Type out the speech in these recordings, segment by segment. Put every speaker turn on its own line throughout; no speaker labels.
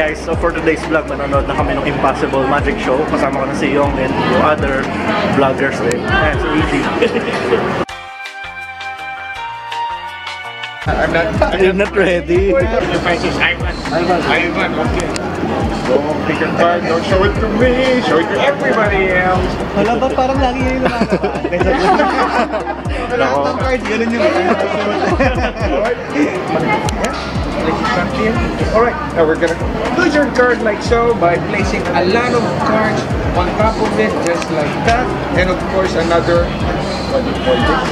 Guys, so for today's vlog, manonood na kami ng Impossible Magic Show. Kasama ko na si Yong and yung other vloggers din. Ayan, so easy.
I'm not.
You're not ready.
Your face is Ivan. Ivan. Ivan. Okay. Don't pick your card. Don't show it to me. Show it to everybody else.
Wala ba parang lagi yun yung Lahat ng cards, ganun yung
Alright, now we're gonna lose your card like so by placing a lot of cards on top of it, just like that. And of course, another what do you call this?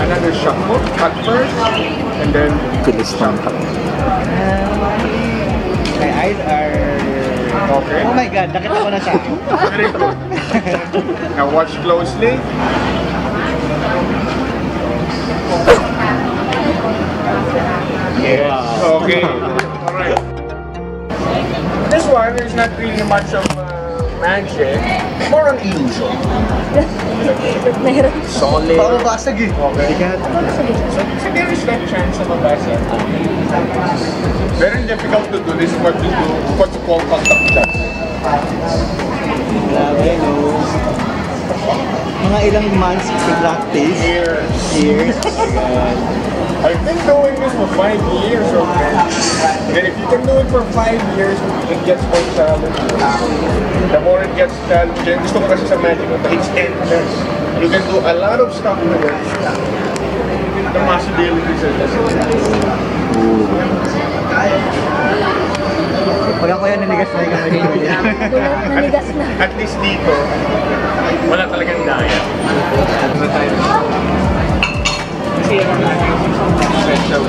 Another shuffle at first, and then shuffle.
My eyes are...
Okay.
Oh my God, nakita ko na siya.
Very good. now watch closely. Yes. Okay. Alright. This one is not really much of uh, magic. More on illusion. Solid.
Pakabasag eh.
Okay. So, so there is that chance of a basket. Very difficult to do this. What you do, what you call contact shot.
Grabe, no? Mga ilang months to practice.
Years.
Years.
I've been doing this for five years already. And if you can do it for five years, it gets more challenging. The more it gets challenging, gusto ko kasi sa magic, it's endless. Eh, you can do a lot of stuff with it. The possibilities are just
Pag ako yan, nanigas na yung kamay ko.
Nanigas na.
At least dito, wala talagang daya. Kasi yan ang ating special.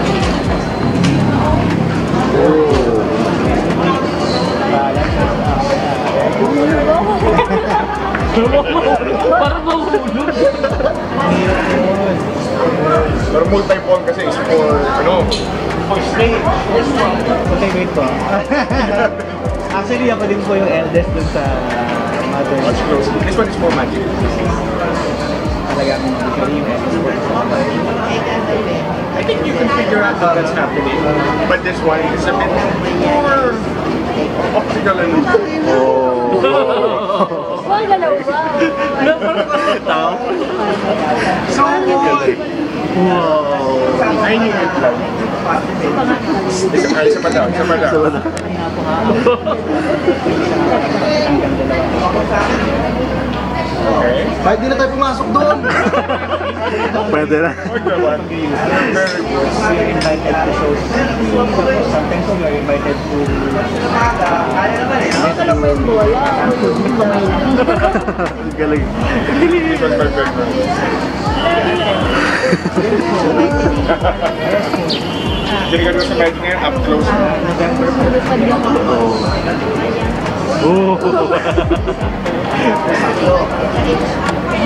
Pero multi-ball kasi is for, ano, for stage.
Okay, wait po. Actually, ako din po yung eldest dun sa mother.
Watch closely. This one is for magic.
Talagang usually yung eldest eh. po sa.
I think you can figure out how that's happening. But this one is a bit more optical illusion.
Wow, galaw, wow.
So good! Wow! Ay, hindi na lang. Isa pa, isa pa daw, isa pa daw. Isa pa daw. Okay.
Kahit di na tayo pumasok doon.
Pwede na.
Invited to... Kaya naman
eh. Kaya naman yung bola.
Galing.
Galing. Galing. Diligan mo sa magic ngayon, up close.
Oh.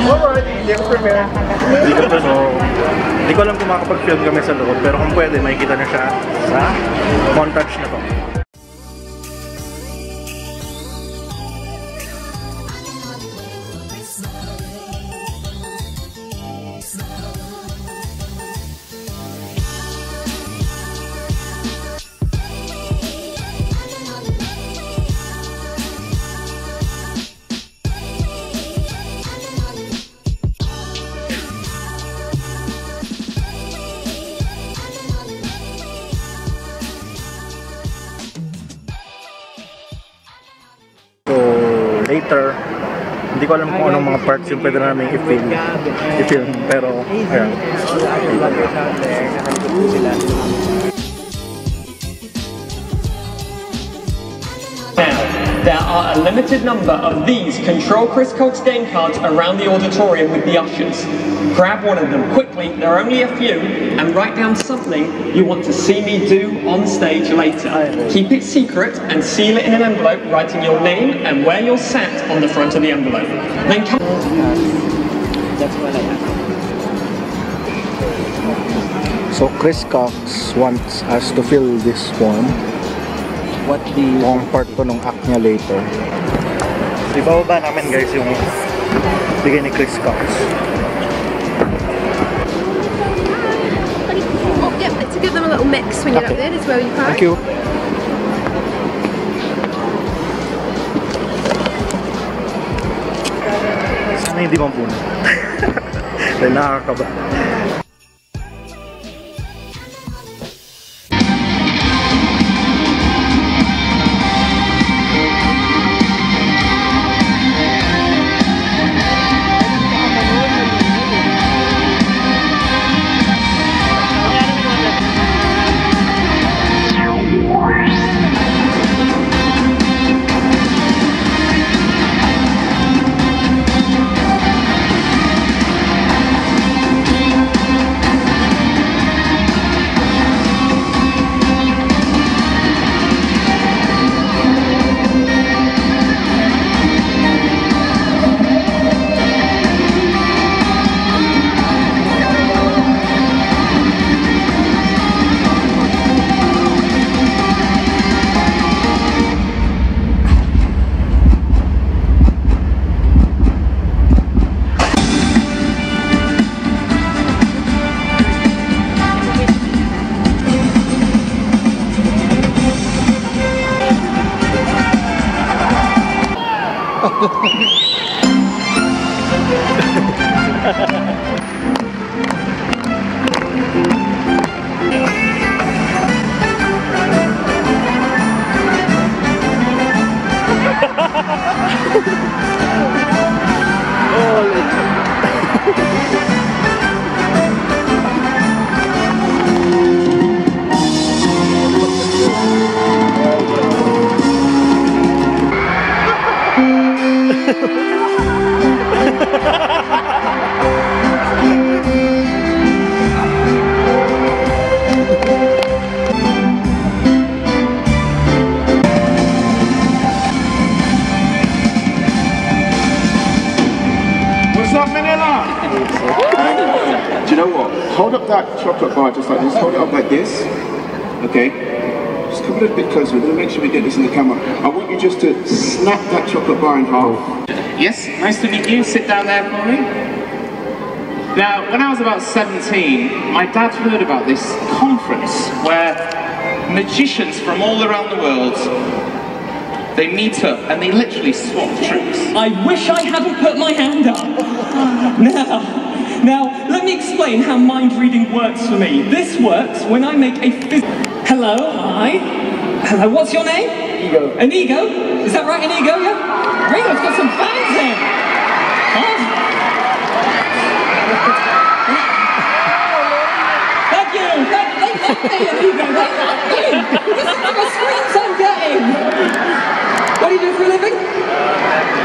Alright, hindi ako prepare.
Hindi ko so, hindi ko alam kung makakapag-film kami sa loob, pero kung pwede, makikita na siya sa montage na to. Kung anong mga parts yung pwede namin i-film. I-film, pero, ayan.
There,
are a limited number of these Control Chris Cox game cards around the auditorium with the ushers. Grab one of them quickly, there are only a few, and write down something you want to see me do on stage later. Keep it secret and seal it in an envelope, writing your name and where you're sat on the front of the envelope. Then come
That's what I have.
So, Chris Cox wants us to fill this form.
what the...
Kung part to nung act niya later. Di ba ba namin guys yung bigay ni Chris Cox?
Yeah, to give them a little mix when you're
okay.
up there as well, you can.
Thank you. Sana hindi mampuno. Dahil nakakaba.
Ha ha ha! Chocolate bar just like this. Hold it up like this. Okay. Just come a little bit closer. We're going to make sure we get this in the camera. I want you just to snap that chocolate bar in half.
Yes, nice to meet you. Sit down there for me. Now, when I was about 17, my dad heard about this conference where magicians from all around the world they meet up and they literally swap tricks.
I wish I hadn't put my hand up. Now, now, let me explain how mind reading works for me. This works when I make a phys- Hello, hi. Hello, what's your name? Ego. Inigo? Is that right, Inigo, yeah? Ringo's got some fans in. Huh? Thank you. Thank, they love me, Inigo. They love me. Listen to the screams I'm getting. What do you do for a living?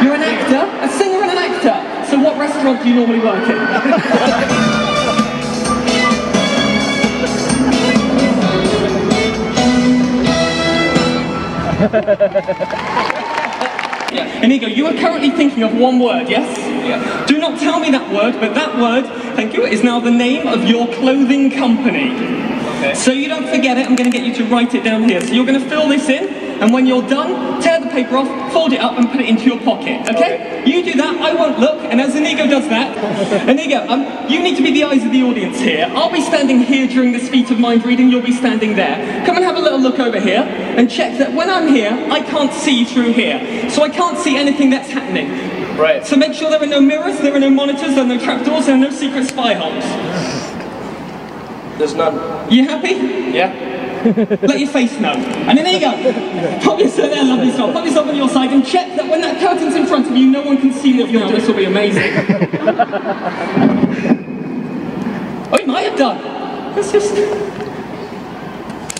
You're an actor, a singer and an actor. So what restaurant do you normally work in? Inigo, you are currently thinking of one word, yes? Yeah. Do not tell me that word, but that word, thank you, is now the name of your clothing company. Okay. So you don't forget it, I'm going to get you to write it down here. So you're going to fill this in, and when you're done, tear the paper off, fold it up, and put it into your pocket, okay? You do that, I won't look, and as Inigo does that, Inigo, um, you need to be the eyes of the audience here. I'll be standing here during this feat of mind reading, you'll be standing there. Come and have a little look over here, and check that when I'm here, I can't see through here. So I can't see anything that's happening.
Right.
So make sure there are no mirrors, there are no monitors, there are no trapdoors, there are no secret spy holes.
There's none.
You happy?
Yeah?
Let your face know. And then there you go. Pop yourself there, lovely stuff. Pop yourself on your side and check that when that curtain's in front of you, no one can see what you're doing. This will be amazing. oh, he might have done. Let's just...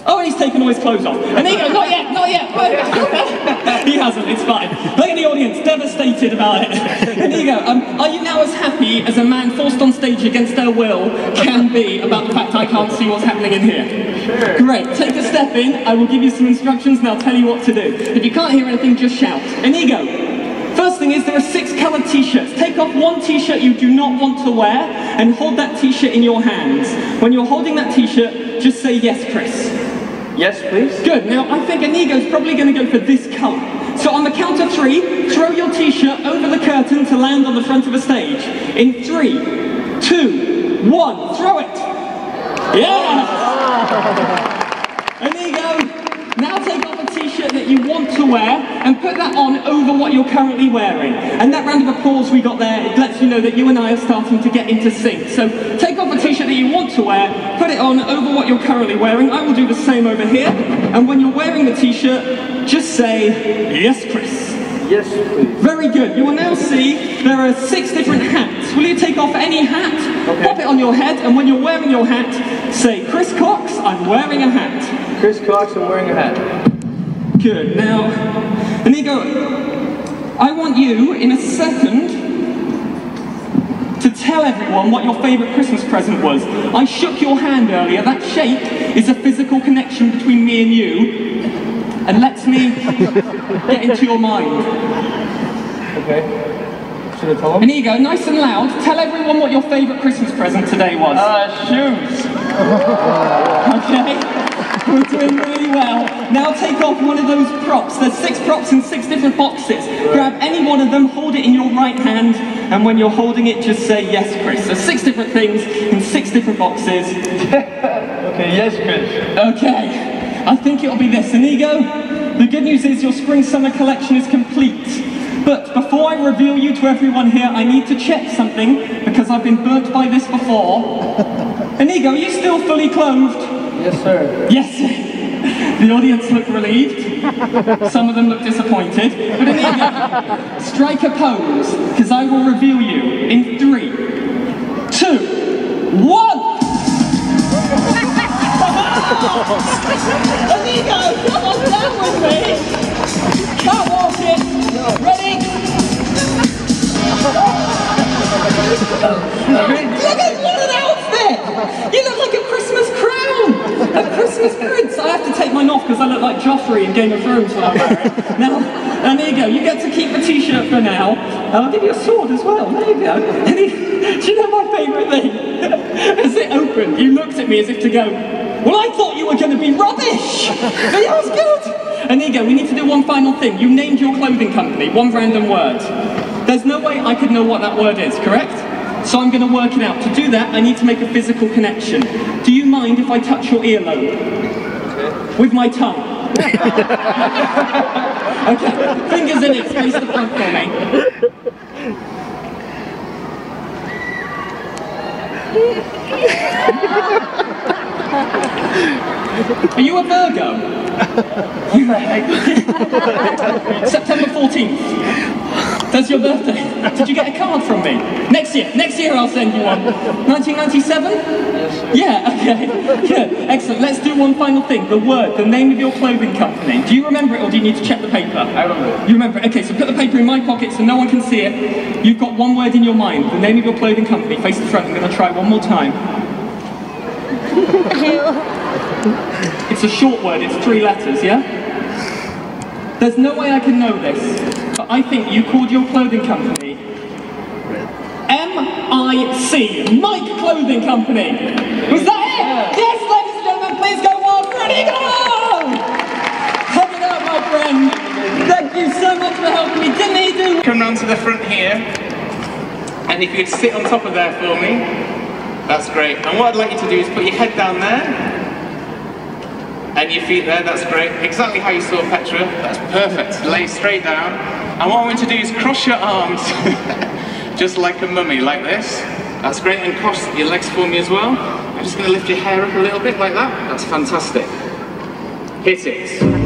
Oh, and he's taken all his clothes off. And there you go, not yet, not yet. he hasn't, it's fine. Look at the audience, devastated about it. And there you go. Um, are you now as happy as a man forced on stage against their will can be about the fact I can't see what's happening in here? Sure. Great, take a step in, I will give you some instructions and I'll tell you what to do. If you can't hear anything, just shout. And here you go. First thing is there are six coloured t-shirts. Take off one t-shirt you do not want to wear and hold that t-shirt in your hands. When you're holding that t-shirt, just say yes, Chris.
Yes, please.
Good. Now, I think Inigo's probably going to go for this colour. So on the count of three, throw your t-shirt over the curtain to land on the front of a stage. In three, two, one, throw it. Yeah. Inigo, now take off a t-shirt that you want to wear and put that on over what you're currently wearing. And that round of applause we got there, it lets you know that you and I are starting to get into sync. So take off a t-shirt that you want to wear, put it on over what you're currently wearing. I will do the same over here. And when you're wearing the t-shirt, just say, yes, Chris.
Yes, please.
Very good. You will now see there are six different hats. Will you take off any hat,
Okay.
pop it on your head, and when you're wearing your hat, say, Chris Cox, I'm wearing a hat.
Chris Cox, I'm wearing a hat.
Good. Now, Inigo, I want you in a second to tell everyone what your favourite Christmas present was. I shook your hand earlier. That shake is a physical connection between me and you and lets me get into your mind.
Okay. Should I tell him?
Inigo, nice and loud, tell everyone what your favourite Christmas present today was.
Uh, shoes.
Okay? We're doing really well. Now take off one of those props. There's six props in six different boxes. Grab any one of them, hold it in your right hand, and when you're holding it, just say yes, Chris. So six different things in six different boxes.
Okay, yes, Chris.
Okay. I think it'll be this. Inigo, the good news is your spring-summer collection is complete. But before I reveal you to everyone here, I need to check something because I've been burnt by this before. Inigo, are you still fully clothed?
Yes, sir.
Yes. The audience looked relieved. Some of them looked disappointed. But Inigo, strike a pose, because I will reveal you in three, two, one. Inigo, come on down with me. Can't walk it. Ready? Oh, Look at what an outfit! You look like a Christmas crown! A Christmas prince! I have to take mine off because I look like Joffrey in Game of Thrones when I wear it. Now, and there you go. You get to keep the t-shirt for now. And I'll give you a sword as well. There you go. And he- do you know my favourite thing? As it opened, you looked at me as if to go, well, I thought you were going to be rubbish! But it was good! And there you go. We need to do one final thing. You named your clothing company. One random word. There's no way I could know what that word is, correct? So I'm going to work it out. To do that, I need to make a physical connection. Do you mind if I touch your earlobe? With my tongue. Okay, fingers in it, face the front for me. Are you a Virgo? September 14th. That's your birthday. Did you get a card from me? Next year. Next year I'll send you one. 1997? Yes, Yeah, okay. Yeah, excellent. Let's do one final thing. The word, the name of your clothing company. Do you remember it or do you need to check the paper?
I remember.
You remember? it? Okay, so put the paper in my pocket so no one can see it. You've got one word in your mind, the name of your clothing company. Face the front. I'm going to try one more time. It's a short word, it's three letters, yeah? There's no way I can know this, but I think you called your clothing company M-I-C, Mike Clothing Company. Was that it? Yes, ladies and gentlemen, please go on, ready, go! Hug it out, my friend. Thank you so much for helping me. Didn't he do
Come round to the front here, and if you'd sit on top of there for me, that's great. And what I'd like you to do is put your head down there, and your feet there, that's great. Exactly how you saw Petra, that's perfect. Lay straight down. And what I want you to do is cross your arms, just like a mummy, like this. That's great, and cross your legs for me as well. I'm just going to lift your hair up a little bit like that. That's fantastic. Hit it.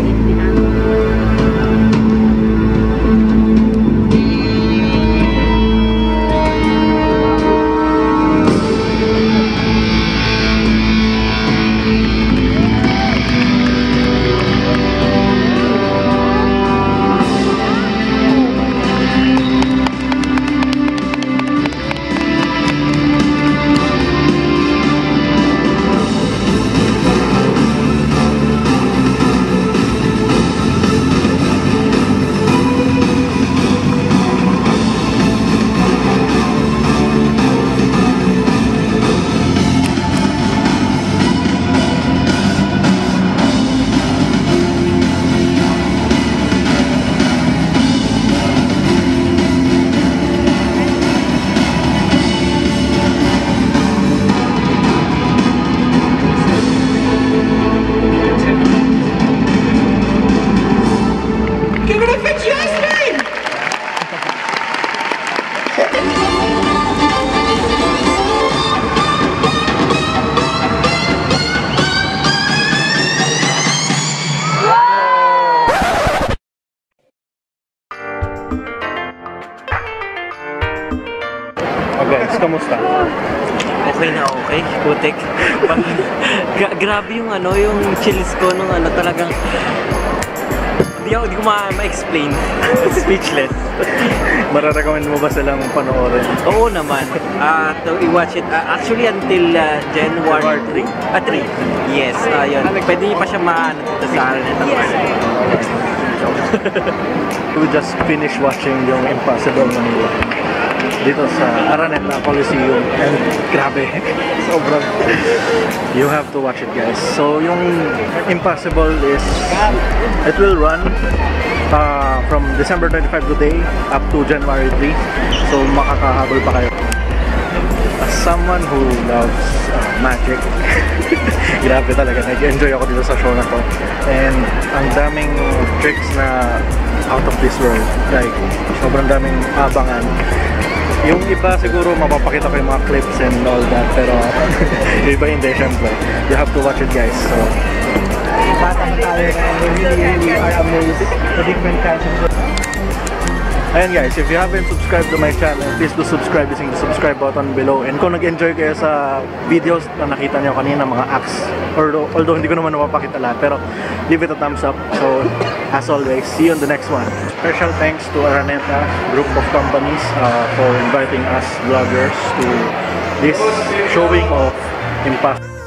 Grabe yung ano, yung chills ko nung ano talagang hindi ako, hindi ko ma- ma-explain. Speechless.
Mararecommend mo ba silang panoorin?
Oo naman. To i-watch it ah, actually until ah, January 3. Ah, 3. Yes, ayun. Pwede niyo pa siya ma-ano sa Araneta Park.
We just finished watching yung Impossible Manila dito sa Araneta Coliseum. And grabe sobrang you have to watch it guys. So yung Impossible is it will run uh, from December 25 today up to January 3 so makakahabol pa kayo. As someone who loves uh, magic grabe talaga. Nag-enjoy ako dito sa show na to. And ang daming tricks na out of this world. Like sobrang daming abangan yung iba siguro mapapakita ko yung mga clips and all that pero yung iba hindi syempre. You have to watch it guys so.
Bata pa tayo and we really, really are amazed. Sa different kinds of
Ayan guys, if you haven't subscribed to my channel, please do subscribe using the subscribe button below. And kung nag-enjoy kayo sa videos na nakita nyo kanina, mga acts, although, although hindi ko naman napapakita lahat, pero leave it a thumbs up. So, as always, see you on the next one. Special thanks to Araneta group of companies uh, for inviting us vloggers to this showing of Impas.